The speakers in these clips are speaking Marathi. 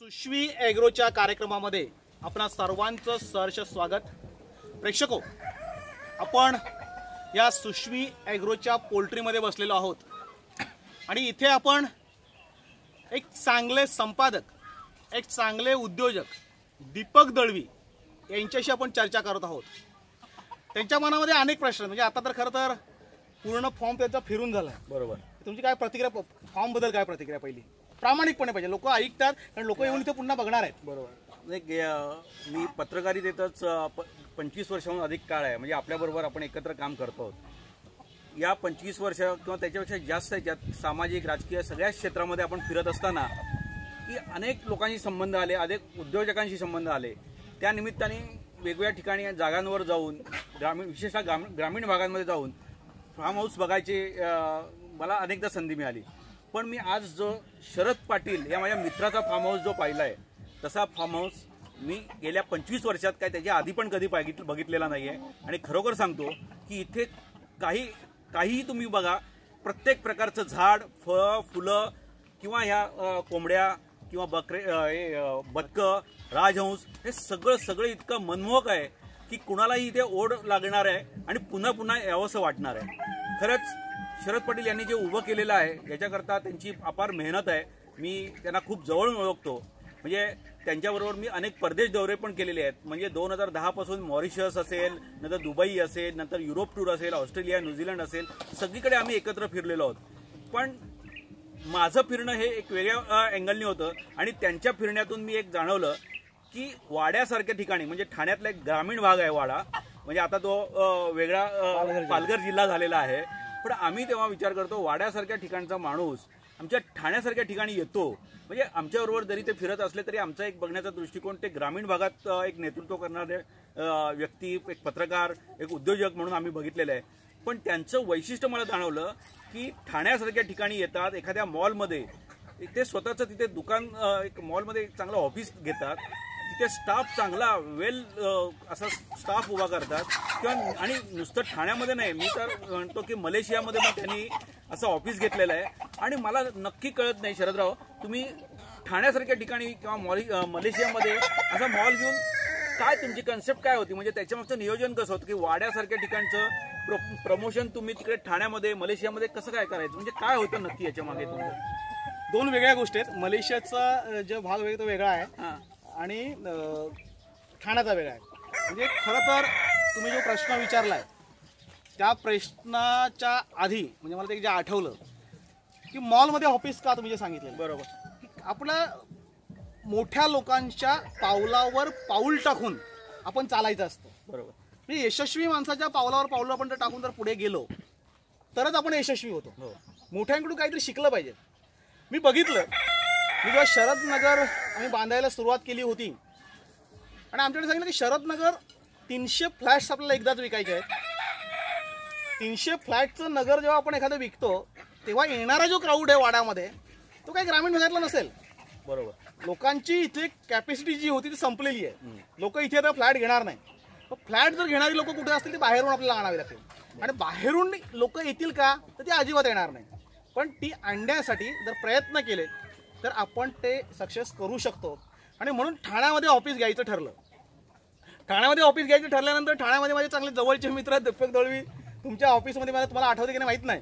सुश्वी ॲग्रोच्या कार्यक्रमामध्ये आपणा सर्वांचं सहर्ष स्वागत. प्रेक्षको आपण या सुश्वी ॲग्रोच्या पोल्ट्रीमध्ये बसलेलो आहोत. आणि इथे आपण एक चांगले संपादक एक चांगले उद्योजक दीपक दळवी यांच्याशी आपण चर्चा करत आहोत. त्यांच्या मनामध्ये अनेक प्रश्न आहेत. म्हणजे आता तर खरं तर पूर्ण फॉर्म त्यांचा फिरून झाला. बरोबर. तुमची काय प्रतिक्रिया फॉर्मबद्दल काय प्रतिक्रिया पहिली? प्रामाणिकपणे पाहिजे. लोक ऐकतात कारण लोक येऊन इथे पुन्हा बघणार आहेत. बरोबर. गे- मी पत्रकारितेतच प- पंचवीस वर्षाहून अधिक काळ आहे. म्हणजे आपल्याबरोबर आपण एकत्र काम करतो या पंचवीस वर्ष किंवा त्याच्यापेक्षा जास्त याच्यात सामाजिक राजकीय सगळ्याच क्षेत्रामध्ये आपण फिरत असताना की अनेक लोकांशी संबंध आले अनेक उद्योजकांशी संबंध आले. त्या निमित्ताने वेगवेगळ्या ठिकाणी जागांवर जाऊन ग्रामीण विशेषतः ग्रामीण ग्रामीण भागांमध्ये जाऊन फार्म हाऊस बघायची मला अनेकदा संधी मिळाली. पण मी आज जो शरद पाटील या माझ्या मित्राचा फार्म हाऊस जो पाहिला आहे तसा फार्म हाऊस मी गेल्या पंचवीस वर्षात काय त्याच्या आधी पण कधी बघित बघितलेला नाही आहे आणि खरोखर सांगतो की इथे काही काहीही तुम्ही बघा प्रत्येक प्रकारचं झाड फळं फुलं किंवा ह्या कोंबड्या किंवा बकरे हे बदकं राजहंस हे सगळं सगळं इतकं मनमोहक आहे की कुणालाही इथे ओढ लागणार आहे आणि पुन्हा पुन्हा यावंसं वाटणार आहे. खरंच शरद पाटील यांनी जे उभं केलेलं आहे याच्याकरता त्यांची अपार मेहनत आहे. मी त्यांना खूप जवळून ओळखतो. म्हणजे त्यांच्याबरोबर मी अनेक परदेश दौरे पण केलेले आहेत. म्हणजे दोन हजार दहापासून मॉरिशस असेल नंतर दुबई असेल नंतर युरोप टूर असेल ऑस्ट्रेलिया न्यूझीलंड असेल सगळीकडे आम्ही एकत्र फिरलेलो आहोत. पण माझं फिरणं हे एक वेगळ्या अँगलने होतं आणि त्यांच्या फिरण्यातून मी एक जाणवलं की वाड्यासारख्या ठिकाणी म्हणजे ठाण्यातला एक ग्रामीण भाग आहे वाडा. म्हणजे आता तो वेगळा पालघर जिल्हा झालेला आहे. पण आम्ही तेव्हा विचार करतो वाड्यासारख्या ठिकाणचा माणूस आमच्या ठाण्यासारख्या ठिकाणी येतो. म्हणजे आमच्याबरोबर जरी ते फिरत असले तरी आमचा एक बघण्याचा दृष्टिकोन ते ग्रामीण भागात एक नेतृत्व करणारे व्यक्ती एक पत्रकार एक उद्योजक म्हणून आम्ही बघितलेलं आहे. पण त्यांचं वैशिष्ट्य मला जाणवलं की ठाण्यासारख्या ठिकाणी येतात एखाद्या मॉलमध्ये ते स्वतःचं तिथे दुकान एक मॉलमध्ये एक चांगलं ऑफिस घेतात तिथे स्टाफ चांगला वेल असा स्टाफ उभा करतात. किंवा आणि नुसतं ठाण्यामध्ये नाही मी तर म्हणतो की मलेशियामध्ये पण त्यांनी असं ऑफिस घेतलेलं आहे. आणि मला नक्की कळत नाही शरदराव तुम्ही ठाण्यासारख्या ठिकाणी किंवा मलेशियामध्ये असा मॉल घेऊन काय तुमची कन्सेप्ट काय होती? म्हणजे त्याच्यामागचं नियोजन कसं होतं? की वाड्यासारख्या ठिकाणचं प्रो प्रमोशन तुम्ही तिकडे ठाण्यामध्ये मलेशियामध्ये कसं काय करायचं? म्हणजे काय होतं नक्की याच्या मागे तुमचं? दोन वेगळ्या गोष्टी आहेत. मलेशियाचा जो भाग वेगळा तो वेगळा आहे. हां. आणि अं, ठाण्याचा वेगळा आहे. म्हणजे खरं तर तुम्ही जो प्रश्न विचारलाय त्या प्रश्नाच्या आधी म्हणजे मला ते जे आठवलं की मॉलमध्ये ऑफिस का तुम्ही जे सांगितलं बरोबर. की आपल्या मोठ्या लोकांच्या पावलावर पाऊल टाकून आपण चालायचं असतं. बरोबर. म्हणजे यशस्वी माणसाच्या पावलावर पाऊल आपण जर टाकून जर पुढे गेलो तरच आपण यशस्वी होतो. हो. मोठ्यांकडून काहीतरी शिकलं पाहिजे. मी बघितलं मी जेव्हा शरदनगर आम्ही बांधायला सुरुवात केली होती आणि आमच्याकडे सांगितलं की शरदनगर तीनशे फ्लॅट्स आपल्याला एकदाच विकायचे आहेत. तीनशे फ्लॅटचं नगर जेव्हा आपण एखादं विकतो तेव्हा येणारा जो क्राऊड आहे वाड्यामध्ये तो काही ग्रामीण भागातला नसेल. बरोबर. लोकांची इथे कॅपॅसिटी जी होती ती संपलेली आहे. लोक इथे आता फ्लॅट घेणार नाही. फ्लॅट जर घेणारी लोक कुठे असतील ते बाहेरून आपल्याला आणावी लागतील. आणि बाहेरून लोक येतील का तर ते अजिबात येणार नाही. पण ती आणण्यासाठी जर प्रयत्न केले तर आपण ते सक्सेस करू शकतो. आणि म्हणून ठाण्यामध्ये ऑफिस घ्यायचं ठरलं. ठाण्यामध्ये ऑफिस घ्यायचं ठरल्यानंतर ठाण्यामध्ये माझे चांगले जवळचे मित्र आहेत दीपक दळवी. तुमच्या ऑफिसमध्ये मला तुम्हाला आठवते की नाही माहीत नाही.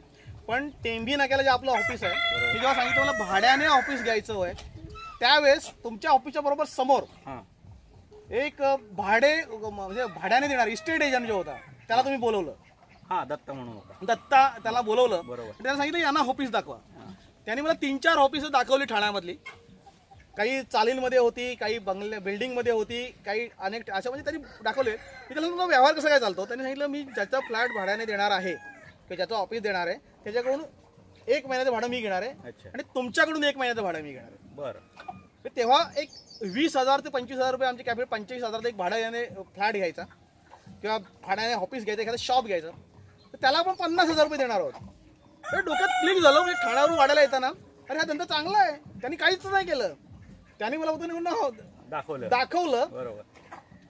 पण टेंभी नाक्याला जे आपलं ऑफिस आहे मी जेव्हा सांगितलं मला भाड्याने ऑफिस घ्यायचं आहे त्यावेळेस तुमच्या ऑफिसच्या बरोबर समोर हां. एक भाडे म्हणजे भाड्याने देणार इस्टेट एजंट जो होता त्याला तुम्ही बोलवलं. हां दत्ता म्हणून दत्ता त्याला बोलवलं. बरोबर. त्याला सांगितलं यांना ऑफिस दाखवा. त्यांनी मला तीन चार ऑफिस दाखवली ठाण्यामधली. काही चालींमध्ये होती काही बंगले बिल्डिंगमध्ये होती काही अनेक अशा म्हणजे त्यांनी दाखवले. मी त्याला सांगितलं, व्यवहार कसा काय चालतो? त्यांनी सांगितलं मी ज्याचा फ्लॅट भाड्याने देणार आहे किंवा ज्याचं ऑफिस देणार आहे त्याच्याकडून एक महिन्याचं भाडं मी घेणार आहे अच्छा. आणि तुमच्याकडून एक महिन्याचं भाडं मी घेणार आहे. बरं. तर तेव्हा एक वीस हजार ते पंचवीस हजार रुपये आमचे कॅपिटल पंचवीस हजाराचं एक भाडं याने फ्लॅट घ्यायचा किंवा भाड्याने ऑफिस घ्यायचं एखादं शॉप घ्यायचं. तर त्याला आपण पन्नास हजार रुपये देणार आहोत. तर डोक्यात क्लिक झालं म्हणजे ठाण्यावरून वाढायला येताना. अरे हा धंदा चांगला आहे. त्यांनी काहीच नाही केलं. त्यांनी मला होतं निवडून दाखवलं. दाखवलं. बरोबर.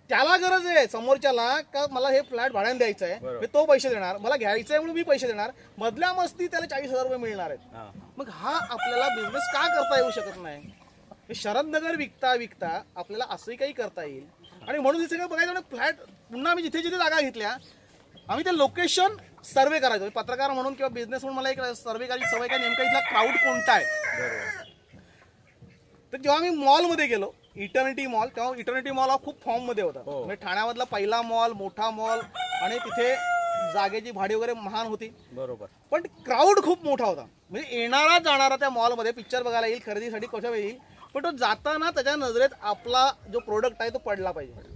त्याला गरज आहे समोरच्याला का मला हे फ्लॅट भाड्याने द्यायचं आहे. मी तो पैसे देणार. मला घ्यायचं आहे म्हणून मी पैसे देणार. मधल्या मस्ती त्याला चाळीस हजार रुपये मिळणार आहेत. मग हा आपल्याला बिझनेस का करता येऊ शकत नाही? शरदनगर विकता विकता आपल्याला असंही काही करता येईल. आणि म्हणून हे सगळं बघायचं फ्लॅट पुन्हा आम्ही जिथे जिथे जागा घेतल्या आम्ही ते लोकेशन सर्वे करायचो. पत्रकार म्हणून किंवा बिझनेस म्हणून मला एक सर्वे करायची सवय काय नेमका इथला क्राऊड कोणता आहे? तर जेव्हा मी मॉलमध्ये गेलो इटर्निटी मॉल तेव्हा इटर्निटी मॉल हा खूप फॉर्ममध्ये होता. हो. म्हणजे ठाण्यामधला पहिला मॉल मोठा मॉल आणि तिथे जागेची भाडी वगैरे महान होती. बरोबर. पण क्राऊड खूप मोठा होता. म्हणजे येणारा जाणारा त्या मॉलमध्ये पिक्चर बघायला येईल खरेदीसाठी कशा येईल पण तो जाताना त्याच्या नजरेत आपला जो प्रोडक्ट आहे तो पडला पाहिजे.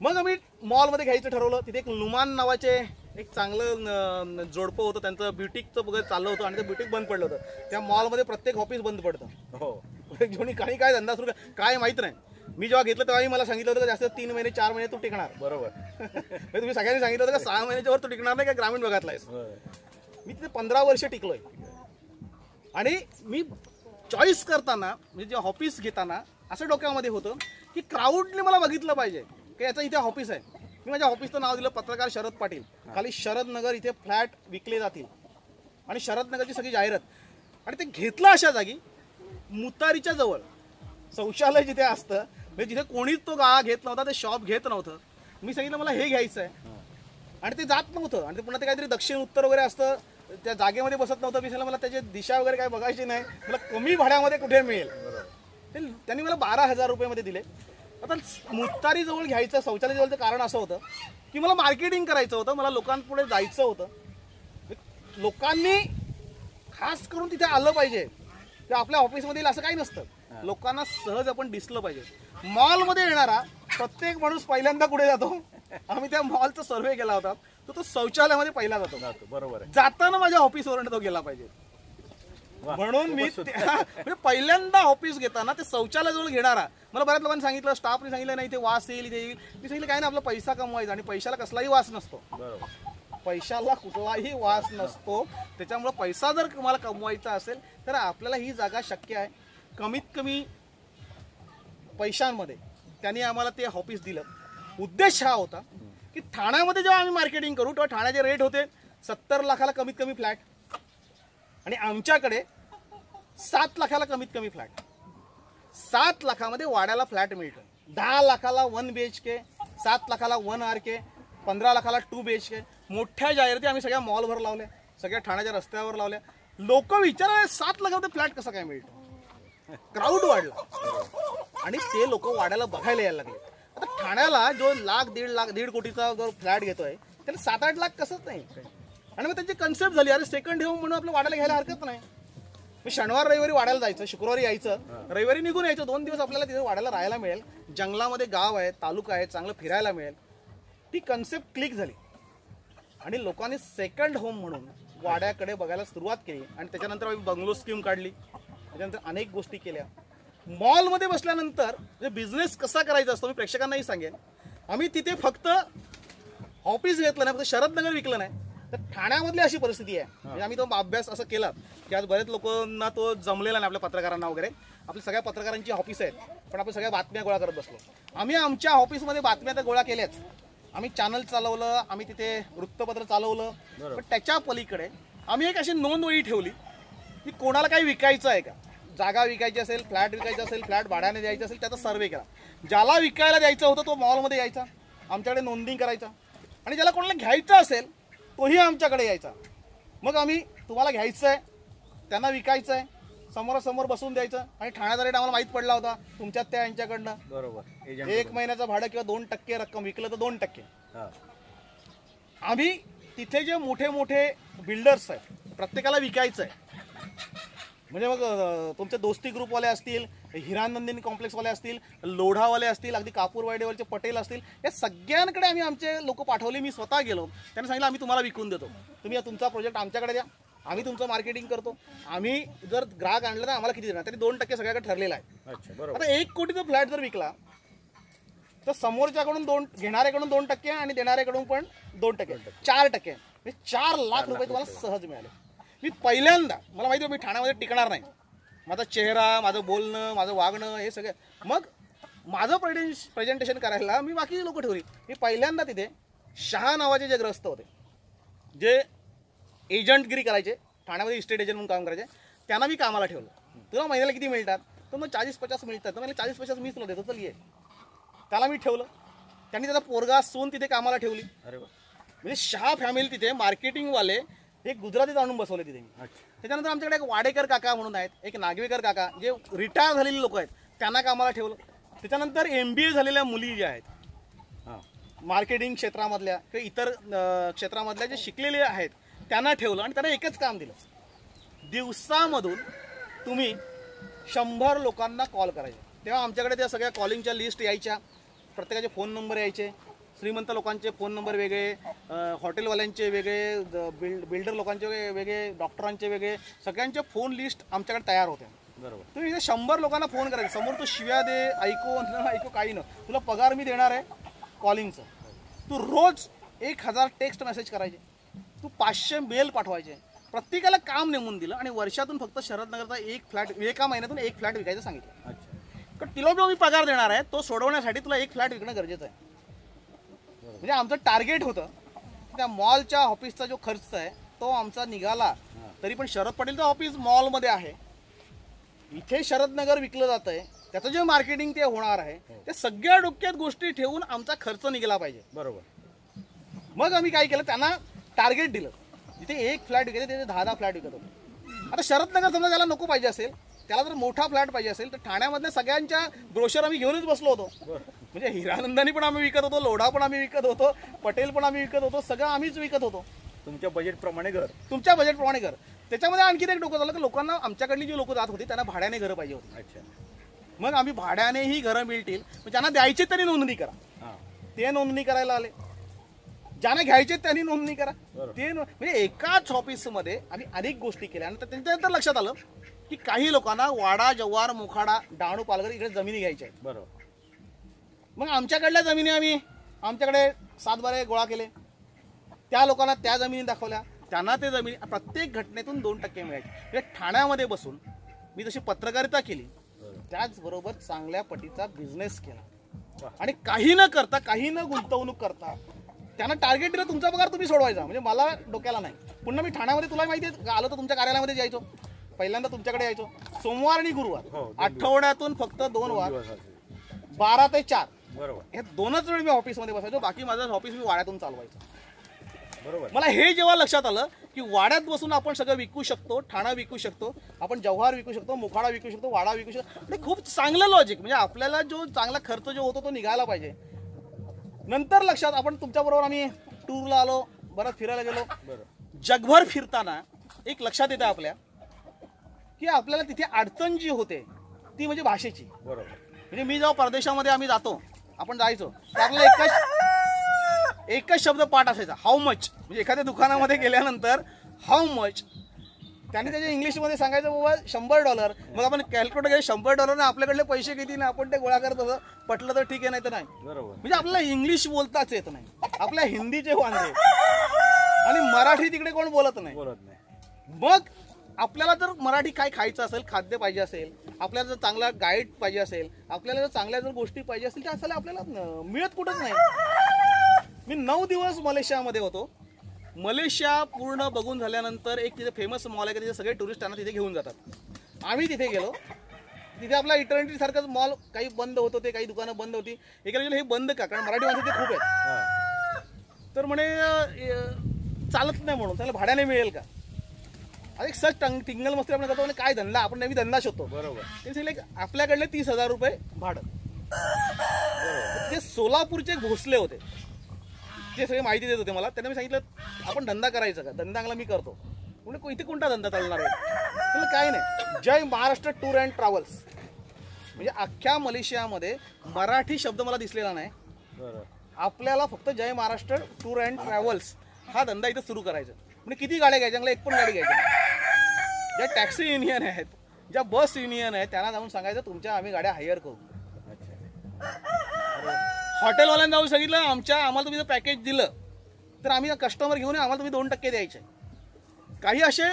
मग आम्ही मॉलमध्ये घ्यायचं ठरवलं. तिथे एक लुमान नावाचे एक चांगलं जोडपं होतं. त्यांचं ब्युटिकचं वगैरे चाललं होतं आणि ते ब्युटिक बंद पडलं होतं. त्या मॉलमध्ये प्रत्येक ऑफिस बंद पडतं. हो. घेऊन काही काय धंदा सुरू काय माहीत नाही. मी जेव्हा घेतलं तेव्हाही मला सांगितलं होतं का जास्त तीन महिने चार महिने तू टिकणार. बरोबर. तुम्ही सगळ्यांनी सांगितलं होतं का सहा महिन्याच्या वर तू टिकणार नाही का ग्रामीण भागातला आहेस. मी तिथे पंधरा वर्ष टिकलोय. आणि मी चॉईस करताना म्हणजे जे ऑफिस घेताना असं डोक्यामध्ये होतं की क्राऊडने मला बघितलं पाहिजे. याचं इथे ऑफिस आहे. मी माझ्या ऑफिसचं नाव दिलं पत्रकार शरद पाटील. खाली शरद नगर इथे फ्लॅट विकले जातील. आणि शरद नगरची सगळी जाहिरात. आणि ते घेतलं अशा जागी मुतारीच्या जवळ शौचालय जिथे असतं म्हणजे जिथे कोणीच तो गा घेत नव्हता ते शॉप घेत नव्हतं. मी सांगितलं मला हे घ्यायचं आहे आणि ते जात नव्हतं. आणि ते पुन्हा ते काहीतरी दक्षिण उत्तर वगैरे असतं त्या जागेमध्ये बसत नव्हतं. मी सांगितलं मला त्याची दिशा वगैरे काय बघायची नाही. मला कमी भाड्यामध्ये कुठे मिळेल? त्यांनी मला बारा हजार रुपयामध्ये दिले. आता मुत्तारी जवळ घ्यायचं शौचालय जवळचं कारण असं होतं की मला मार्केटिंग करायचं होतं मला लोकांपुढे जायचं होतं. लोकांनी खास करून तिथे आलं पाहिजे. की आपल्या ऑफिसमध्ये असं काही नसतं. लोकांना सहज आपण दिसलं पाहिजे. मॉलमध्ये येणारा प्रत्येक माणूस पहिल्यांदा कुठे जातो? आम्ही त्या मॉलचा सर्वे केला होता. तर तो शौचालयामध्ये पहिला जातो. जातो बरोबर जाताना माझ्या ऑफिसवरून तो गेला पाहिजे. म्हणून मी त्या- म्हणजे पहिल्यांदा ऑफिस घेताना ते शौचालयाजवळ घेणारा. मला बऱ्याच लोकांनी सांगितलं स्टाफने सांगितलं नाही ते वास येईल इथे येईल. मी सांगितलं काय ना आपला पैसा कमवायचा आणि पैशाला कसलाही वास नसतो. बरोबर. पैशाला कुठलाही वास नसतो. त्याच्यामुळे पैसा जर तुम्हाला कमवायचा असेल तर आपल्याला ही जागा शक्य आहे. कमीत कमी पैशांमध्ये त्यांनी आम्हाला ते ऑफिस दिलं. उद्देश हा होता की ठाण्यामध्ये जेव्हा आम्ही मार्केटिंग करू तेव्हा ठाण्याचे रेट होते सत्तर लाखाला कमीत कमी फ्लॅट आणि आमच्याकडे सात लाखाला कमीत कमी फ्लॅट. सात लाखामध्ये वाड्याला फ्लॅट मिळतं. दहा लाखाला वन बी एच के सात लाखाला वन आर के पंधरा लाखाला टू बी एच के मोठ्या जाहिराती आम्ही सगळ्या मॉलवर लावल्या सगळ्या ठाण्याच्या रस्त्यावर लावल्या. लोक विचारायला सात लाखामध्ये फ्लॅट कसा काय मिळतो? क्राऊड वाढला. आणि ते लोक वाड्याला बघायला यायला लागले. आता ठाण्याला जो लाख दीड लाख दीड कोटीचा जो फ्लॅट घेतोय त्याला सात आठ लाख कसंच नाही. आणि मग त्यांची कन्सेप्ट झाली. अरे सेकंड होम म्हणून आपलं वाड्याला घ्यायला हरकत नाही. मी शनिवार रविवारी वाड्याला जायचं शुक्रवारी यायचं. रविवारी निघून यायचं. दोन दिवस आपल्याला तिथे वाड्याला राहायला मिळेल. जंगलामध्ये गाव आहे तालुका आहे चांगलं फिरायला मिळेल. ती कन्सेप्ट क्लिक झाली. आणि लोकांनी सेकंड होम म्हणून वाड्याकडे बघायला सुरुवात केली. आणि त्याच्यानंतर आम्ही बंगलो स्कीम काढली. त्याच्यानंतर अनेक गोष्टी केल्या. मॉलमध्ये बसल्यानंतर बिझनेस कसा करायचा असतो मी प्रेक्षकांनाही सांगेन. आम्ही तिथे फक्त ऑफिस घेतलं नाही फक्त शरदनगर विकलं नाही. तर ठाण्यामधली अशी परिस्थिती आहे. म्हणजे आम्ही तो अभ्यास असं केला की आज बरेच लोकांना तो जमलेला नाही आपल्या पत्रकारांना वगैरे. आपल्या सगळ्या पत्रकारांची ऑफिस आहेत. पण आपण सगळ्या बातम्या गोळा करत बसलो. आम्ही आमच्या ऑफिसमध्ये बातम्या तर गोळा केल्याच. आम्ही चॅनल चालवलं आम्ही तिथे वृत्तपत्र चालवलं. पण त्याच्या पलीकडे आम्ही एक अशी नोंदवही ठेवली की कोणाला काही विकायचं आहे का? जागा विकायची असेल फ्लॅट विकायचा असेल फ्लॅट भाड्याने द्यायचा असेल त्याचा सर्वे केला ज्याला विकायला द्यायचं होतं तो मॉलमध्ये यायचा आमच्याकडे नोंदणी करायचा. आणि ज्याला कोणाला घ्यायचं असेल तोही आमच्याकडे यायचा. मग आम्ही तुम्हाला घ्यायचं आहे त्यांना विकायचं आहे समोरासमोर बसून द्यायचं आणि ठाण्याचा रेट आम्हाला माहीत पडला होता तुमच्यात त्या यांच्याकडनं. बरोबर. एक महिन्याचं भाडं किंवा दोन टक्के रक्कम विकलं तर दोन टक्के. आम्ही तिथे जे मोठे मोठे बिल्डर्स आहेत प्रत्येकाला विकायचं आहे म्हणजे मग तुमचे दोस्ती ग्रुपवाले असतील हिरानंदिनी कॉम्प्लेक्सवाले असतील लोढावाले असतील अगदी कापूरवाडेवरचे पटेल असतील या सगळ्यांकडे आम्ही आमचे लोक पाठवले. मी स्वतः गेलो. त्यांनी सांगितलं आम्ही तुम्हाला विकून देतो. तुम्ही तुमचा प्रोजेक्ट आमच्याकडे द्या. आम्ही तुमचं मार्केटिंग करतो. आम्ही जर ग्राहक आणलं तर आम्हाला किती देणार? तरी दोन टक्के सगळ्याकडे ठरलेला आहे. आता एक कोटीचा फ्लॅट जर विकला तर समोरच्याकडून दोन घेणाऱ्याकडून दोन टक्के आणि देणाऱ्याकडून पण दोन टक्के. चार टक्के. म्हणजे चार लाख रुपये तुम्हाला सहज मिळाले. मी पहिल्यांदा मला माहिती आहे मी ठाण्यामध्ये टिकणार नाही. माझा चेहरा माझं बोलणं माझं वागणं हे सगळं. मग माझं प्रेझेंट प्रेझेंटेशन करायला मी बाकी लोक ठेवली. मी पहिल्यांदा तिथे शहा नावाचे जे ग्रस्त होते जे एजंटगिरी करायचे ठाण्यामध्ये इस्टेट एजंट म्हणून काम करायचे त्यांना मी कामाला ठेवलं. तुला महिन्याला किती मिळतात? तर मग चाळीस पचास मिळतात. तर मला चाळीस पचास मीच तुला देतो चल ये. त्याला मी ठेवलं. त्यांनी त्याचा पोरगा सून तिथे कामाला ठेवली. अरे म्हणजे शहा फॅमिली तिथे मार्केटिंगवाले एक गुजरातीत आणून बसवले तिथे मी. त्याच्यानंतर आमच्याकडे एक वाडेकर काका म्हणून आहेत एक नागवेकर काका जे रिटायर झालेले लोक आहेत त्यांना कामाला ठेवलं? त्याच्यानंतर एम बी ए झालेल्या मुली ज्या आहेत हां. मार्केटिंग क्षेत्रामधल्या किंवा इतर क्षेत्रामधल्या जे शिकलेले आहेत त्यांना ठेवलं आणि त्यांना एकच काम दिलं. दिवसामधून तुम्ही शंभर लोकांना कॉल करायचे. तेव्हा आमच्याकडे त्या सगळ्या कॉलिंगच्या लिस्ट यायच्या प्रत्येकाचे फोन नंबर यायचे श्रीमंत लोकांचे फोन नंबर वेगळे हॉटेलवाल्यांचे वेगळे बिल्ड बिल्डर लोकांचे वेगळे डॉक्टरांचे वेगळे सगळ्यांचे फोन लिस्ट आमच्याकडे तयार होत्या बरोबर. तुम्ही इथे शंभर लोकांना फोन करायचा. समोर तू शिव्या दे ऐकू न ऐकू काही न तुला पगार मी देणार आहे कॉलिंगचं. तू रोज एक हजार टेक्स्ट मेसेज करायचे. तू पाचशे मेल पाठवायचे. प्रत्येकाला काम नेमून दिलं आणि वर्षातून फक्त शरदनगरचा एक फ्लॅट एका महिन्यातून एक फ्लॅट विकायचं सांगितलं. अच्छा. तर तिला जो मी पगार देणार आहे तो सोडवण्यासाठी तुला एक फ्लॅट विकणं गरजेचं आहे. म्हणजे आमचं टार्गेट होतं. त्या मॉलच्या ऑफिसचा जो खर्च आहे तो आमचा निघाला. तरी पण शरद पटेलचं ऑफिस मॉलमध्ये आहे. इथे शरदनगर विकलं जात आहे त्याचं जे मार्केटिंग ते होणार आहे त्या सगळ्या डोक्यात गोष्टी ठेवून आमचा खर्च निघाला पाहिजे. बरोबर. मग आम्ही काय केलं त्यांना टार्गेट दिलं. जिथे एक फ्लॅट विकायचे तिथे दहा दहा फ्लॅट विकत होतो. आता शरदनगर समजा त्याला नको पाहिजे असेल त्याला जर मोठा फ्लॅट पाहिजे असेल तर ठाण्यामधल्या सगळ्यांच्या ब्रोशर आम्ही घेऊनच बसलो होतो. म्हणजे हिरानंदानी पण आम्ही विकत होतो लोढा पण आम्ही विकत होतो पटेल पण आम्ही विकत होतो सगळं आम्हीच विकत होतो. तुमच्या बजेटप्रमाणे घर. तुमच्या बजेटप्रमाणे घर. त्याच्यामध्ये आणखीन एक डोकं झालं की लोकांना आमच्याकडली जी लोक जात होती त्यांना भाड्याने घरं पाहिजे होती. अच्छा. मग आम्ही भाड्यानेही घरं मिळतील. मग ज्यांना द्यायचे त्यांनी नोंदणी करा. ते नोंदणी करायला आले. ज्यांना घ्यायचे त्यांनी नोंदणी करा. ते म्हणजे एकाच ऑफिसमध्ये आम्ही अनेक गोष्टी केल्या. आणि त्याच्यानंतर लक्षात आलं की काही लोकांना वाडा जव्हार मोखाडा डहाणू पालघर इकडे जमिनी घ्यायच्या आहेत. बरोबर. मग आमच्याकडल्या जमिनी आम्ही आमच्याकडे सातबारे गोळा केले. त्या लोकांना त्या जमिनी दाखवल्या. त्यांना ते जमिनी प्रत्येक घटनेतून दोन टक्के मिळायचे. म्हणजे ठाण्यामध्ये बसून मी जशी पत्रकारिता केली बरोबर त्याचबरोबर चांगल्या पटीचा बिझनेस केला. आणि काही न करता काही न गुंतवणूक करता त्यांना टार्गेट दिलं तुमचा पगार तुम्ही सोडवायचा. म्हणजे मला डोक्याला नाही. पुन्हा मी ठाण्यामध्ये तुला माहिती आहे आलो तर तुमच्या कार्यालयामध्ये जायचो. पहिल्यांदा तुमच्याकडे यायचो. सोमवार आणि हो, गुरुवार दिवस. आठवड्यातून फक्त दोन वार. बारा ते चार. बरोबर. हे दोनच वेळ मी ऑफिसमध्ये बसायचो बाकी माझं ऑफिस मी वाड्यातून चालवायचो. बरोबर. मला हे जेव्हा लक्षात आलं की वाड्यात बसून आपण सगळं विकू शकतो ठाणा विकू शकतो आपण जव्हार विकू शकतो मुखाडा विकू शकतो वाडा विकू शकतो ते खूप चांगलं लॉजिक म्हणजे आपल्याला जो चांगला खर्च जो होतो तो निघायला पाहिजे. नंतर लक्षात आपण तुमच्याबरोबर आम्ही टूरला आलो बरं फिरायला गेलो. बरं. जगभर फिरताना एक लक्षात येतं आपल्या की आपल्याला तिथे अडचण जी होते ती म्हणजे भाषेची. बरोबर. म्हणजे मी जेव्हा परदेशामध्ये आम्ही जातो आपण जायचो. आपल्याला एकच एकच शब्द पाठ असायचा. हाऊ मच म्हणजे एखाद्या दुकानामध्ये गेल्यानंतर हाऊ मच त्यांनी त्याच्या इंग्लिशमध्ये सांगायचं बाबा शंभर डॉलर. मग आपण कॅल्क्युलेटर गेले शंभर डॉलरने आपल्याकडले पैसे किती ना आपण ते गोळा करत होतो. पटलं तर ठीक आहे नाही तर नाही. बरोबर. म्हणजे आपल्याला इंग्लिश बोलताच येत नाही. आपल्या हिंदीचे वांदे. आणि मराठी तिकडे कोण बोलत नाही. बोलत नाही. मग आपल्याला जर मराठी काय खायचं असेल खाद्य पाहिजे असेल आपल्याला जर चांगला गाईड पाहिजे असेल आपल्याला जर चांगल्या जर गोष्टी पाहिजे असतील त्या असायला आपल्याला मिळत कुठंच नाही. मी नऊ दिवस मलेशियामध्ये होतो. मलेशिया पूर्ण बघून झाल्यानंतर एक तिथे फेमस मॉल आहे का तिथे सगळे टुरिस्ट त्यांना तिथे घेऊन जातात. आम्ही तिथे गेलो. तिथे आपला इटर्निटी सारखाच मॉल काही बंद होत होते काही दुकानं बंद होती. विचारलं, हे बंद का? कारण मराठी माणसं ते खूप आहेत. तर म्हणे चालत नाही म्हणून त्याला भाड्याने मिळेल का? एक सच टंग टिंगल मस्ती आपण करतो म्हणे काय धंदा? आपण नवी धंदा शोधतो. बरोबर. ते सांगितलं आपल्याकडले तीस हजार रुपये भाडं. ते सोलापूरचे घोसले होते. ते सगळे माहिती देत होते मला. त्यांना मी सांगितलं आपण धंदा करायचा का? धंदा चांगला मी करतो. म्हणजे इथे कोणता धंदा चालणार आहे? काय नाही. Jai Maharashtra tour and travels. म्हणजे अख्ख्या मलेशियामध्ये मराठी शब्द मला दिसलेला नाही. बरोबर आपल्याला फक्त Jai Maharashtra tour and travels हा धंदा इथं सुरू करायचा. म्हणजे किती गाड्या घ्यायच्या? चांगल्या एक पण गाडी घ्यायची नाही. ज्या टॅक्सी युनियन आहेत ज्या बस युनियन आहेत त्यांना जाऊन सांगायचं तुमच्या आम्ही गाड्या हायर करू. अच्छा हॉटेलवाल्यांना जाऊन सांगितलं आमच्या आम्हाला तुम्ही जर पॅकेज दिलं तर आम्ही कस्टमर घेऊन आम्हाला तुम्ही दोन टक्के द्यायचे. काही असे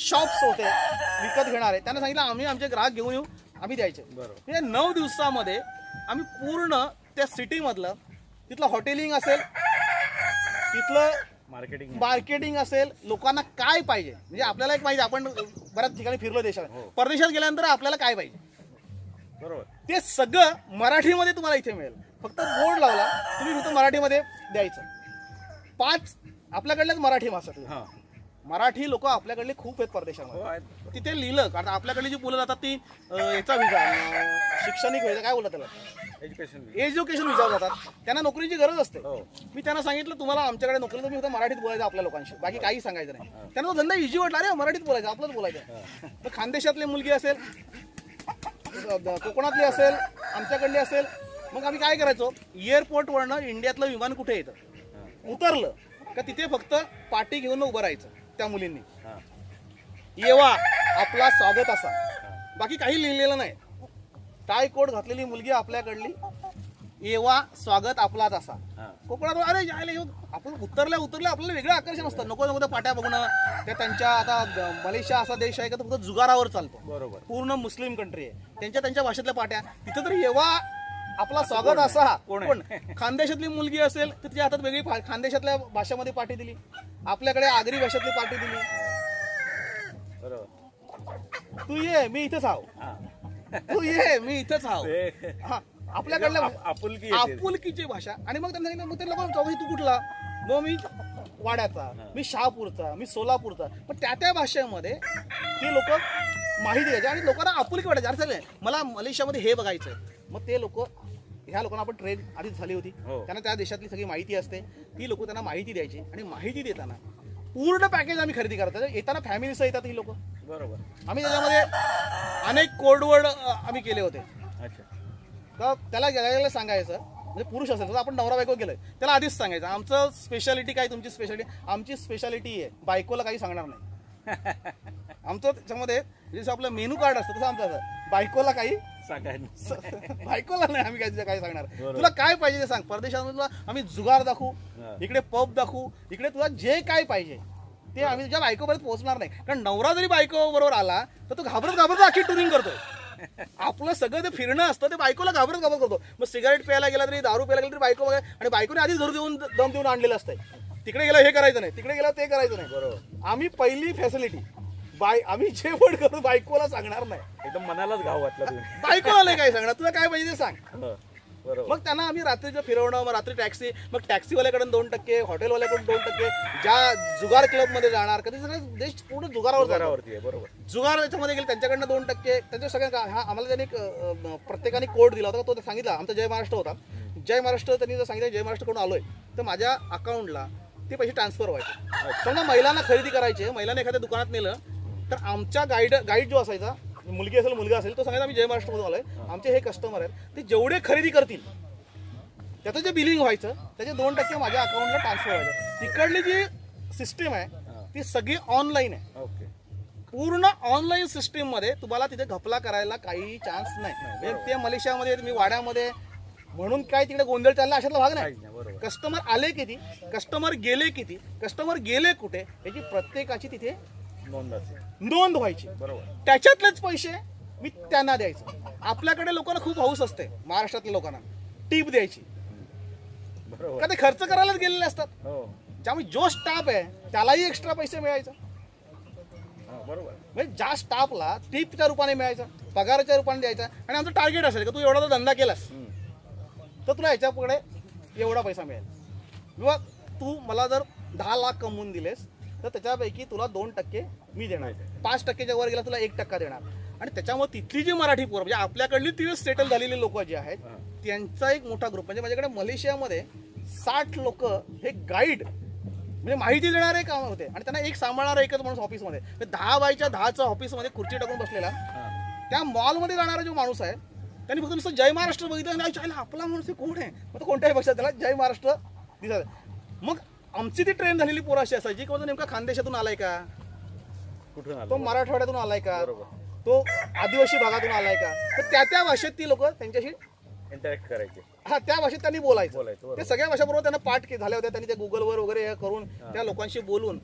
शॉप्स होते विकत घेणारे त्यांना सांगितलं आम्ही आमचे ग्राहक घेऊन येऊ आम्ही द्यायचे. बरोबर. म्हणजे नऊ दिवसामध्ये आम्ही पूर्ण त्या सिटीमधलं तिथलं हॉटेलिंग असेल तिथलं मार्केटिंग मार्केटिंग असेल लोकांना काय पाहिजे? म्हणजे आपल्याला एक माहिती आपण बऱ्याच ठिकाणी फिरलो देशात. हो. परदेशात गेल्यानंतर आपल्याला काय पाहिजे? बरोबर. ते सगळं मराठीमध्ये तुम्हाला इथे मिळेल. फक्त बोर्ड लावला तुम्ही फक्त मराठीमध्ये द्यायचं. पाच आपल्याकडल्याच मराठी हा. मराठी लोक आपल्याकडले खूप आहेत हो परदेशामध्ये आहेत. तिथे लिहिलं कारण आपल्याकडली जी मुलं जातात ती याचा अं, शैक्षणिक व्हायचा काय बोलतात त्याला? एज्युकेशन एज्युकेशन विजा जातात त्यांना नोकरीची गरज असते. हो. मी त्यांना सांगितलं तुम्हाला आमच्याकडे नोकरी तुम्ही फक्त मराठीत बोलायचं आपल्या लोकांशी. बाकी काही सांगायचं नाही. त्यांना तो धंदा इझी वाटला अरे मराठीत बोलायचं आपलंच बोलायचं. तर खानदेशातली मुलगी असेल कोकणातली असेल आमच्याकडली असेल मग आम्ही काय करायचो? एअरपोर्टवरनं इंडियातलं विमान कुठे येतं? उतरलं का तिथे फक्त पाठी घेऊन उभं राहायचं त्या मुलींनी. येवा आपला स्वागत असा. बाकी काही लिहिलेलं नाही. टाय कोट घातलेली मुलगी आपल्याकडली. येवा स्वागत आपलाच असा कोकणात अरे जायला येऊ आपण उतरल्या उतरल्या आपल्याला वेगळं आकर्षण असतं. नको नको त्या पाट्या बघणं. त्या त्यांच्या आता मलेशिया असा देश आहे का तो फक्त जुगारावर चालतो. बरोबर. पूर्ण मुस्लिम कंट्री आहे. त्यांच्या त्यांच्या भाषेतल्या पाट्या. तिथं तर येवा आपला स्वागत असा. कोण खानदेशातली मुलगी असेल तर तिच्या हातात वेगळी खानदेशातल्या भाषेमध्ये पाठी दिली. आपल्याकडे आगरी भाषेतली पाठी दिली. बरोबर. तू ये मी इथंच आहो तू ये मी इथंच आहो ते- हा आपल्याकडल्या आप- आपुलकी. आपुलकीची भाषा. आणि मग त्यांना सांगितलं, मग ते लोक चौकशी तू कुठला? मग मी वाड्याचा मी शहापूरचा मी सोलापूरचा. पण त्या त्या भाषेमध्ये ती लोक माहिती द्यायची आणि लोकांना आपुलकी वाटायची. अरे चालेल मला मलेशियामध्ये हे बघायचं मग ते लोक ह्या लोकांना आपण ट्रेन आधीच झाली होती. हो. त्यांना त्या देशातली सगळी माहिती असते. ती लोक त्यांना माहिती द्यायची आणि माहिती देताना पूर्ण पॅकेज आम्ही खरेदी करतो येताना फॅमिलीसह येतात ही लोक. बरोबर. आम्ही त्याच्यामध्ये अनेक कोडवर्ड आम्ही केले होते. अच्छा. तर त्याला गेल्याला सांगायचं म्हणजे पुरुष असेल तर आपण नवरा बायको गेलोय त्याला आधीच सांगायचं आमचं स्पेशालिटी काय तुमची स्पेशालिटी आमची स्पेशालिटी आहे बायकोला काही सांगणार नाही. आमचं त्याच्यामध्ये जसं आपलं मेनू कार्ड असतं तसं आमचं असं बायकोला काही सांगायला बायकोला नाही आम्ही काय काय सांगणार. तुला काय पाहिजे ते सांग. परदेशात तुला आम्ही जुगार दाखवू. इकडे पब दाखवू इकडे तुला जे काय पाहिजे. ते आम्ही तुझ्या बायकोपर्यंत पोहोचणार नाही. कारण नवरा जरी बायको बरोबर आला तर तो घाबरत घाबरत अख्खी टुरिंग करतोय. आपलं सगळं ते फिरणं असतं ते बायकोला घाबरत घाबरत करतो. मग सिगारेट प्यायला गेला तरी दारू प्यायला गेला तरी बायको बघा आणि बायकोने आधीच धरू देऊन दम देऊन आणलेलं असतंय. तिकडे गेला हे करायचं नाही. तिकडे गेला ते करायचं नाही. बरोबर. आम्ही पहिली फॅसिलिटी बाय आम्ही जे पण करू बायकोला सांगणार नाही. एकदम मनालाच घाव वाटला बायकोला नाही काय सांगणार? तुला काय पाहिजे ते सांग. हो, मग त्यांना आम्ही रात्रीचं फिरवणं मग रात्री टॅक्सी मग टॅक्सीवाल्याकडून दोन टक्के हॉटेलवाल्याकडून दोन टक्के ज्या जुगार क्लबमध्ये जाणार कधी सगळं देश पूर्ण जुगारावर चालतो. घरावरती आहे बरोबर. जुगार याच्यामध्ये गेले त्यांच्याकडनं दोन टक्के त्यांच्या सगळ्या हा आम्हाला त्यांनी एक, प्रत्येकाने कोड दिला होता तो सांगितला आमचा जय महाराष्ट्र होता. जय महाराष्ट्र त्यांनी जर सांगितलं जय महाराष्ट्रकडून आलोय तर माझ्या अकाउंटला ते पैसे ट्रान्सफर व्हायचे. समजा महिलांना खरेदी करायचे महिलांना एखाद्या दुकानात नेलं तर आमच्या गाईड गाईड जो असायचा मुलगी असेल मुलगा असेल तो सांगायचा आम्ही जय महाराष्ट्रमधून आलोय. आमचे हे कस्टमर आहेत. ते जेवढे खरेदी करतील त्याचं जे बिलिंग व्हायचं त्याचे दोन टक्के माझ्या अकाउंटला ट्रान्सफर व्हायचं. तिकडली जी सिस्टीम आहे ती सगळी ऑनलाईन आहे. ओके. पूर्ण ऑनलाईन सिस्टीममध्ये तुम्हाला तिथे घपला करायला काही चान्स नाही. ते मलेशियामध्ये मी वाड्यामध्ये म्हणून काय तिकडे गोंधळ चालला अशातला भाग नाही. काहीच नाही बरोबर. कस्टमर आले किती कस्टमर गेले किती कस्टमर गेले कुठे याची प्रत्येकाची तिथे नोंद व्हायची. बरोबर. त्याच्यातलेच पैसे मी त्यांना द्यायचं. आपल्याकडे लोकांना खूप हौस असते महाराष्ट्रातल्या लोकांना. टीप द्यायची. बरोबर. का ते खर्च करायलाच गेलेले असतात? हो. त्यामुळे जो स्टाफ आहे त्यालाही एक्स्ट्रा पैसे मिळायचं. बरोबर. म्हणजे ज्या स्टाफला टिपच्या रूपाने मिळायचा पगाराच्या रूपाने द्यायचा आणि आमचं टार्गेट असेल का तू एवढा जर धंदा केलास. तर तुला याच्यापुढे एवढा पैसा मिळेल. किंवा तू मला जर दहा लाख कमवून दिलेस तर त्याच्यापैकी तुला दोन टक्के मी देणार पाच टक्केच्या वर गेला तुला एक टक्का देणार. आणि त्याच्यामुळे तिथली जी मराठी पोरं म्हणजे आपल्याकडली ती सेटल झालेली लोक जे आहेत. त्यांचा एक मोठा ग्रुप म्हणजे माझ्याकडे मलेशियामध्ये साठ लोक हे गाईड म्हणजे माहिती देणारे काम होते. आणि त्यांना एक सांभाळणारा एकच माणूस ऑफिसमध्ये म्हणजे दहा बायच्या दहाचं ऑफिसमध्ये खुर्ची टाकून बसलेला. त्या मॉलमध्ये जाणारा जो माणूस आहे त्यांनी फक्त नुसतं जय महाराष्ट्र बघितलं आणि "अच्छा, आपला माणूस कोण आहे? मग तो कोणत्याही पक्षात त्याला जय महाराष्ट्र दिसत मग आमची ती ट्रेन झालेली पोरं अशी असायची की नेमका खानदेशातून आलाय का? कुठून तो आलं मराठवाड्यातून आलाय का? बरोबर. तो आदिवासी भागातून आलाय का? तर त्या त्या भाषेत ती लोक त्यांच्याशी इंटरॅक्ट करायचे. हा त्या भाषेत त्यांनी बोलायचं. बोलायचं बरोबर. ते सगळ्या भाषा बरोबर त्यांना पाठ के- झाल्या होत्या. त्यांनी ते गुगलवर वगैरे हे करून त्या लोकांशी बोलून.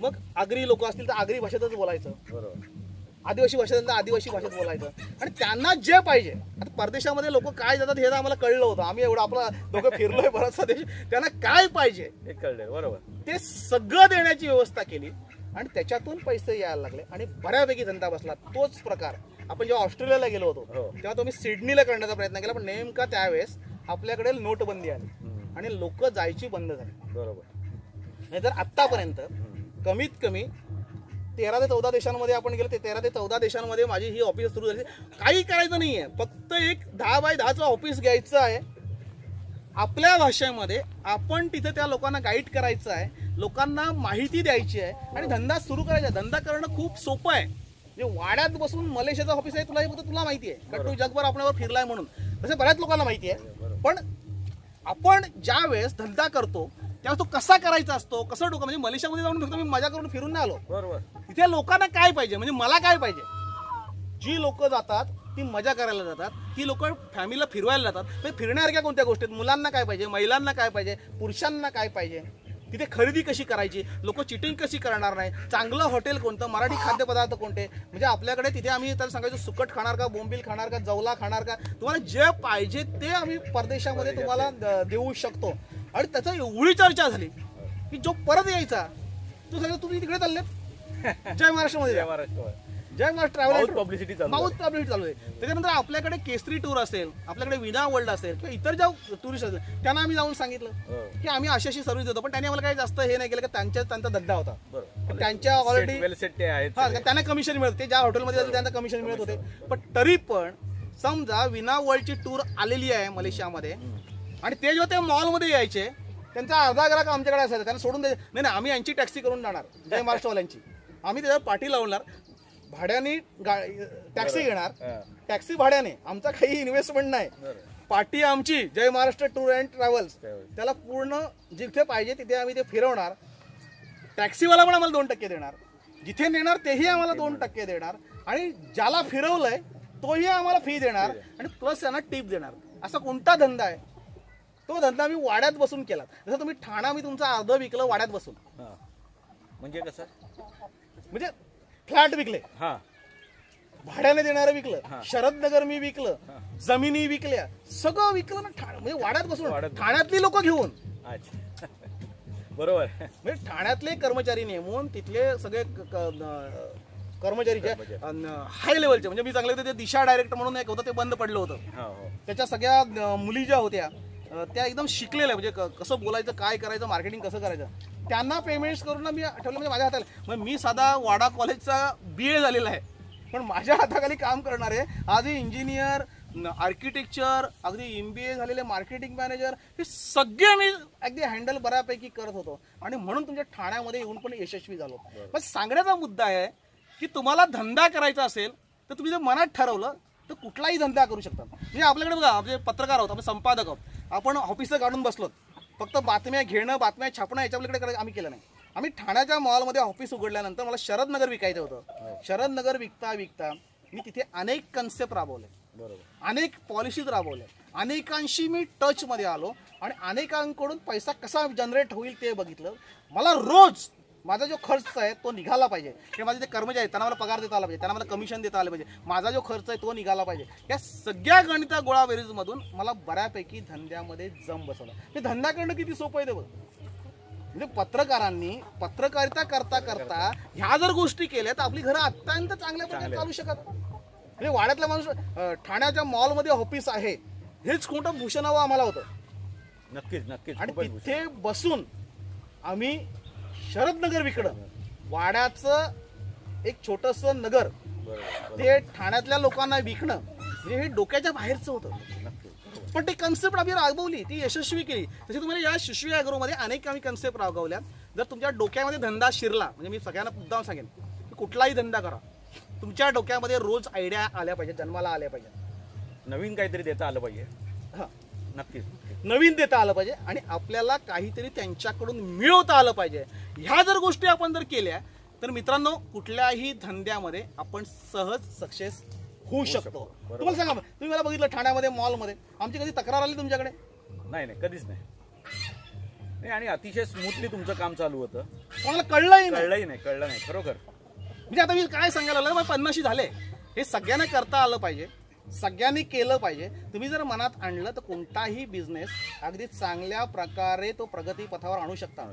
मग आगरी लोक असतील तर आगरी भाषेतच बोलायचं. बरोबर. आदिवासी भाषेत असेल तर आदिवासी भाषेत बोलायचं. आणि त्यांना जे पाहिजे आता परदेशामध्ये लोक काय जातात हे तर आम्हाला कळलं होतं. आम्ही एवढं आपला दोघं फिरलोय बराचसा देश. त्यांना काय पाहिजे? हे कळलं बरोबर. ते सगळं देण्याची व्यवस्था केली. आणि त्याच्यातून पैसे यायला लागले. आणि बऱ्यापैकी धंदा बसला. तोच प्रकार. आपण जेव्हा ऑस्ट्रेलियाला गेलो होतो हो. तेव्हा तो मी सिडनीला करण्याचा प्रयत्न केला. पण नेमका त्यावेळेस आपल्याकडे नोटबंदी आली. आणि लोक जायची बंद झाली. बरोबर. नाहीतर आतापर्यंत हम्म. कमीत कमी तेरा ते चौदा देशांमध्ये आपण गेलो ते तेरा ते चौदा देशांमध्ये माझी ही ऑफिस सुरू झाली. काही करायचं नाहीये. फक्त एक दहा बाय दहाचं ऑफिस घ्यायचं आहे. आपल्या भाषेमध्ये आपण तिथे त्या लोकांना गाईड करायचं आहे. लोकांना माहिती द्यायची आहे आणि धंदा सुरू करायचा आहे. धंदा करणं खूप सोपं आहे. म्हणजे वाड्यात बसून मलेशियाचं ऑफिस आहे तुला हे फक्त तुला माहिती आहे. कारण तू जगभर आपल्यावर फिरलाय म्हणून. तसं बऱ्याच लोकांना माहिती आहे. पण आपण ज्या वेळेस धंदा करतो त्यावेळेस तो कसा करायचा असतो कसं डोकं म्हणजे मलेशियामध्ये जाऊन फक्त मी मजा करून फिरून नाही आलो. बरोबर. तिथे लोकांना काय पाहिजे? म्हणजे मला काय पाहिजे? जी लोक जातात ती मजा करायला जातात ती लोक फॅमिलीला फिरवायला जातात. म्हणजे फिरण्यासारख्या कोणत्या गोष्टी आहेत? मुलांना काय पाहिजे? महिलांना काय पाहिजे? पुरुषांना काय पाहिजे? तिथे खरेदी कशी करायची? लोक चिटिंग कशी करणार नाही? चांगलं हॉटेल कोणतं? मराठी खाद्यपदार्थ कोणते? म्हणजे आपल्याकडे तिथे आम्ही तर सांगायचो सुकट खाणार का बोंबील खाणार का जवला खाणार का? तुम्हाला जे पाहिजे ते आम्ही परदेशामध्ये तुम्हाला देऊ शकतो. आणि त्याचा एवढी चर्चा झाली की जो परत यायचा तो सगळं तुम्ही तिकडे चालले जय महाराष्ट्रामध्ये जय. महाराष्ट्र. जय महाराष्ट्र ट्रॅव्हल चालू माउथ पब्लिसिटी चालू आहे. त्याच्यानंतर आपल्याकडे केसरी टूर असेल आपल्याकडे विना वर्ल्ड असेल किंवा इतर ज्या टुरिस्ट असेल त्यांना आम्ही जाऊन सांगितलं हो. की आम्ही अशी अशी सर्व्हिस देतो. पण त्यांनी आम्हाला काही जास्त हे नाही केलं की त्यांच्या त्यांचा धंदा होता. बरोबर. त्यांच्या ऑलरेडी हा. त्यांना कमिशन मिळत ते ज्या हॉटेलमध्ये त्यांना कमिशन मिळत होते. पण तरी पण समजा विना वर्ल्डची टूर आलेली आहे मलेशियामध्ये आणि ते जेव्हा ते मॉलमध्ये यायचे त्यांचा अर्धा ग्राहक आमच्याकडे असायचा त्यांना सोडून द्यायचे. नाही नाही आम्ही यांची टॅक्सी करून जाणार जय महाराष्ट्रवाल्यांची. आम्ही त्याच्यावर पाठी लावणार भाड्याने टॅक्सी घेणार. टॅक्सी भाड्याने आमचा काही इन्व्हेस्टमेंट नाही. पार्टी आमची Jai Maharashtra tour and travels. त्याला पूर्ण जिथे पाहिजे तिथे आम्ही ते फिरवणार. टॅक्सीवाला पण आम्हाला दोन टक्के देणार. जिथे नेणार तेही आम्हाला दोन टक्के देणार. आणि ज्याला फिरवलंय तोही आम्हाला फी देणार. आणि प्लस त्यांना टिप देणार. असा कोणता धंदा आहे? तो धंदा मी वाड्यात बसून केला. जसं तुम्ही ठाणा मी तुमचा अर्ध विकलं वाड्यात बसून. हा. म्हणजे कसं? म्हणजे फ्लॅट विकले. हा. भाड्याने देणारं विकलं. हा. शरदनगर मी विकलं. जमिनी विकल्या. सगळं विकलं ना ठाणे. म्हणजे वाड्यात बसून. वाड्यात. ठाण्यातली लोक घेऊन. अच्छा. बरोबर. म्हणजे ठाण्यातले कर्मचारी नेमून तिथले सगळे क- क- न- कर्मचारी. जे हाय लेवलचे म्हणजे मी चांगले ते दिशा डायरेक्टर म्हणून एक होतं ते बंद पडलं होतं. हा हो. त्याच्या सगळ्या न- मुली ज्या होत्या त्या एकदम शिकलेल्या म्हणजे क- कसं बोलायचं काय करायचं मार्केटिंग कसं करायचं. त्यांना पेमेंट्स करून ना मी ठेवलं म्हणजे माझ्या हाताला. मग मी साधा वाडा कॉलेजचा बी ए झालेला आहे. पण माझ्या हाताखाली काम करणारे आधी इंजिनियर आर्किटेक्चर अगदी एम बी ए झालेले मार्केटिंग मॅनेजर हे सगळे मी अगदी हँडल बऱ्यापैकी करत होतो. आणि म्हणून तुमच्या ठाण्यामध्ये येऊन पण यशस्वी झालो. पण सांगण्याचा मुद्दा आहे की तुम्हाला धंदा करायचा असेल तर तुम्ही जर मनात ठरवलं तर कुठलाही धंदा करू शकता म्हणजे आपल्याकडे बघा म्हणजे पत्रकार आहोत आपण संपादक आहोत. आपण ऑफिसचं काढून बसलो फक्त बातम्या घेणं बातम्या छापणं याच्याकडे करायचं आम्ही केलं नाही. आम्ही ठाण्याच्या मॉलमध्ये ऑफिस उघडल्यानंतर मला शरदनगर विकायचं होतं. शरदनगर विकता विकता मी तिथे अनेक कन्सेप्ट राबवले. बरोबर. अनेक पॉलिसीज राबवल्या अनेकांशी मी टचमध्ये आलो आणि अनेकांकडून पैसा कसा जनरेट होईल ते बघितलं. मला रोज माझा जो खर्च आहे तो निघाला पाहिजे. किंवा माझे जे कर्मचारी आहेत त्यांना मला पगार देता आला पाहिजे त्यांना मला कमिशन देता आलं पाहिजे. माझा जो खर्च आहे तो निघाला पाहिजे. या सगळ्या गणिता गोळाबेरीजमधून मला बऱ्यापैकी धंद्यामध्ये जम बसवला. हे धंदा करणं किती सोपं आहे ते बघ. म्हणजे पत्रकारांनी पत्रकारिता करता करता ह्या जर गोष्टी केल्या तर आपली घरं अत्यंत चांगल्या प्रकारे चालू शकत म्हणजे वाड्यातला माणूस ठाण्याच्या मॉलमध्ये ऑफिस आहे हेच खोटं भूषणावं आम्हाला होतं. नक्कीच नक्कीच. आणि. तिथे बसून आम्ही शरदनगर विकडं. वाड्याचं एक छोटस नगर. ते ठाण्यातल्या लोकांना विकणं म्हणजे हे डोक्याच्या बाहेरचं होतं. पण ती कन्सेप्ट आम्ही राबवली ती यशस्वी केली. तशी तुम्हाला या शिशवी अॅग्रोमध्ये अनेक आम्ही कन्सेप्ट राबवल्या जर तुमच्या डोक्यामध्ये धंदा शिरला म्हणजे मी सगळ्यांना मुद्दाम सांगेन की कुठलाही धंदा करा. तुमच्या डोक्यामध्ये रोज आयडिया आल्या पाहिजे जन्माला आल्या पाहिजे नवीन काहीतरी देता आलं पाहिजे. हा. नक्कीच. नवीन देता आलं पाहिजे आणि आपल्याला काहीतरी त्यांच्याकडून मिळवता आलं पाहिजे. ह्या जर गोष्टी आपण जर केल्या तर मित्रांनो कुठल्याही धंद्यामध्ये आपण सहज सक्सेस होऊ शकतो. तुम्हाला सांगा तुम्ही मला बघितलं ठाण्यामध्ये मॉलमध्ये आमची कधी तक्रार आली तुमच्याकडे? नाही नाही कधीच नाही. नाही आणि अतिशय स्मूथली तुमचं काम चालू होतं. कोणाला कळलंही नाही. कळलंही नाही कळलं नाही खरोखर. म्हणजे आता मी काय सांगायला लागलो मला पन्नाशी झाले. हे सगळ्यांना करता आलं पाहिजे सगळ्यांनी केलं पाहिजे. तुम्ही जर मनात आणलं तर कोणताही बिझनेस अगदी चांगल्या प्रकारे तो प्रगती पथावर आणू शकता.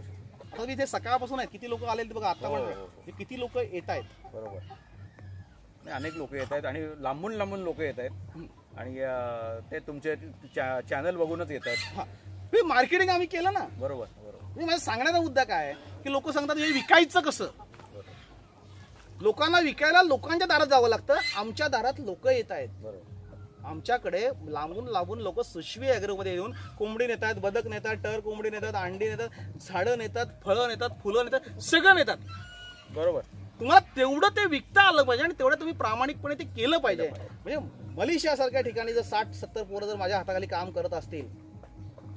मी इथे सकाळपासून आहेत. किती लोक आले ते बघा आता हो, पण हो, हो. किती लोक येत आहेत? बरोबर. अनेक लोक येत आहेत आणि लांबून लांबून लोक येत आहेत. आणि अं, ते तुमचे चॅनल बघूनच येत आहेत. मार्केटिंग आम्ही केलं ना? बरोबर बरोबर. म्हणजे माझा सांगण्याचा मुद्दा काय आहे? की लोक सांगतात हे विकायचं कसं? लोकांना विकायला लोकांच्या दारात जावं लागतं. आमच्या दारात लोक येत आहेत. बरोबर. आमच्याकडे लांबून लांबून लोक सुशवी मध्ये येऊन कोंबडी नेतात बदक नेतात टर कोंबडी नेतात अंडी नेतात झाडं नेतात फळं नेतात फुलं नेतात सगळं नेतात. बरोबर. तुम्हाला तेवढं ते विकता आलं पाहिजे आणि तेवढं तुम्ही प्रामाणिकपणे ते केलं पाहिजे. म्हणजे मलेशियासारख्या ठिकाणी जर साठ सत्तर पोरं जर माझ्या हाताखाली काम करत असतील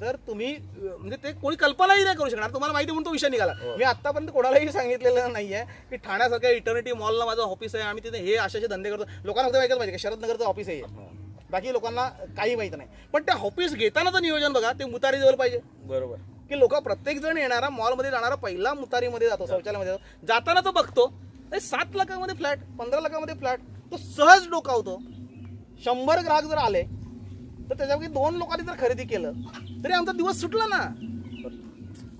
तर तुम्ही म्हणजे ते कोणी कल्पनाही नाही करू शकणार. तुम्हाला माहिती म्हणून तो विषय निघाला. मी आतापर्यंत कोणालाही सांगितलेलं नाहीये की ठाण्यासारख्या इटर्निटी मॉलला माझं ऑफिस आहे आम्ही तिथे हे असे असे धंदे करतो. लोकांना फक्त माहितीच पाहिजे की शरद नगरचं ऑफिस आहे. हे. बाकी लोकांना काही माहीत नाही. पण त्या ऑफिस घेतानाचं नियोजन बघा ते मुतारी जवळ पाहिजे. बरोबर. की लोक प्रत्येक जण येणारा मॉलमध्ये जाणारा पहिला मुतारीमध्ये जातो शौचालयामध्ये जातो. जाताना तो बघतो सात लाखामध्ये फ्लॅट पंधरा लाखामध्ये फ्लॅट तो सहज डोकावतो शंभर ग्राहक जर आले तर त्याच्यापैकी दोन लोकांनी जर खरेदी केलं तरी आमचा दिवस सुटला ना.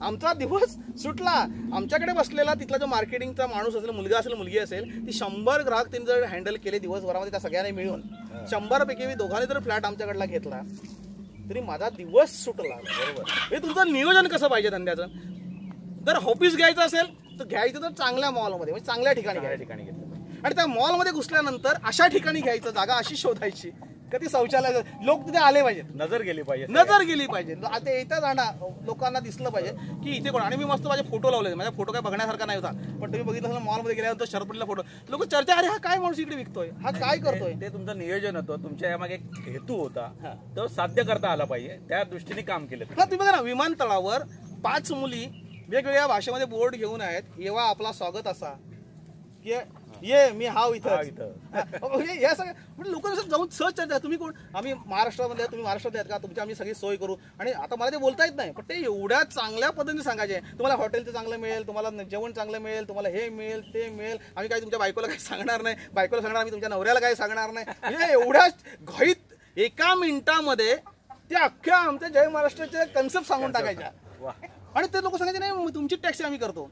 आमचा दिवस सुटला. आमच्याकडे बसलेला तिथला जो मार्केटिंगचा माणूस असेल मुलगा असेल मुलगी असेल ती शंभर ग्राहक त्यांनी जर हँडल केले दिवसभरामध्ये त्या सगळ्यांनी मिळून. शंभर पैकी मी दोघांनी जर फ्लॅट आमच्याकडला घेतला तरी माझा दिवस सुटला. बरोबर. हे तुमचं नियोजन कसं पाहिजे धंद्याचं? जर ऑफिस घ्यायचं असेल तर घ्यायचं तर चांगल्या मॉलमध्ये म्हणजे चांगल्या ठिकाणी चांगल्या घ्यायचं. ठिकाणी घेतलं आणि त्या मॉलमध्ये घुसल्यानंतर अशा ठिकाणी घ्यायचं जागा अशी शोधायची का ती शौचालय लोक तिथे आले पाहिजेत. नजर गेली पाहिजे. नजर गेली पाहिजे. आता येता जाणार लोकांना दिसलं पाहिजे की इथे कोण? आणि मी मस्त माझे फोटो लावले माझा फोटो काय बघण्यासारखा नाही होता. पण तुम्ही बघितलं मॉलमध्ये गेल्यानंतर शरपडीला फोटो. लोक चर्चा अरे हा काय माणूस इकडे विकतोय? हा काय करतोय? ते तुमचं नियोजन होतं. तुमच्या यामागे एक हेतू. होता. तो साध्य करता आला पाहिजे. त्या दृष्टीने काम केलं हा तुम्ही बघा ना विमानतळावर पाच मुली वेगवेगळ्या भाषेमध्ये बोर्ड घेऊन आहेत. येवा आपला स्वागत असा. की ये मी हाव इथं. इथं. म्हणजे या सगळ्या म्हणजे लोक असं जाऊन सहज चर्चा तुम्ही कोण आम्ही महाराष्ट्रामध्ये तुम्ही महाराष्ट्रात आहेत का? तुमची आम्ही सगळी सोय करू. आणि आता मला ते बोलता येत नाही पण ते एवढ्या चांगल्या पद्धतीने सांगायचे. तुम्हाला हॉटेलचं चांगलं मिळेल तुम्हाला जेवण चांगलं मिळेल तुम्हाला हे मिळेल ते मिळेल. आम्ही काही तुमच्या बायकोला काही सांगणार नाही. बायकोला सांगणार आम्ही तुमच्या नवऱ्याला काही सांगणार नाही. म्हणजे एवढ्या घाईत एका मिनिटामध्ये ते अख्ख्या आमच्या जय महाराष्ट्राचे कन्सेप्ट सांगून टाकायच्या. आणि ते लोक सांगायचे नाही तुमची टॅक्सी आम्ही करतो.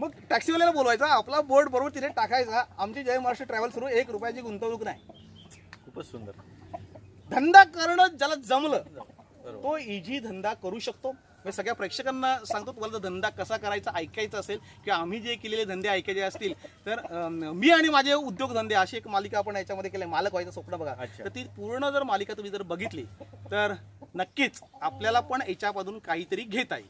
मग टॅक्सीवाल्याला बोलवायचा आपला बोर्ड बरोबर तिथे टाकायचा. आमची जय महाराष्ट्र ट्रॅव्हल सुरू एक रुपयाची गुंतवणूक नाही. खूपच सुंदर. धंदा करणं ज्याला जमलं तो इझी धंदा करू शकतो. मी सगळ्या प्रेक्षकांना सांगतो तुम्हाला जर धंदा कसा करायचा ऐकायचा असेल किंवा आम्ही जे केलेले धंदे ऐकायचे असतील तर मी आणि माझे उद्योगधंदे अशी एक मालिका आपण याच्यामध्ये केली मालक व्हायचं स्वप्न बघा. तर ती पूर्ण जर मालिका तुम्ही जर बघितली तर नक्कीच आपल्याला पण याच्यामधून काहीतरी घेता येईल.